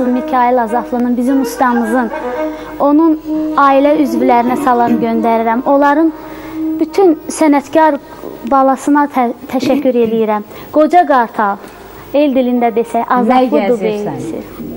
olsun Mikail Azaflının, bizim ustamızın, onun ailə üzvlərinə salam göndərirəm. Onların bütün sənətkar balasına tə təşəkkür eləyirəm. Qoca Qartal, el dilində desək, Azaflı gəzirsən? Dubeyisi.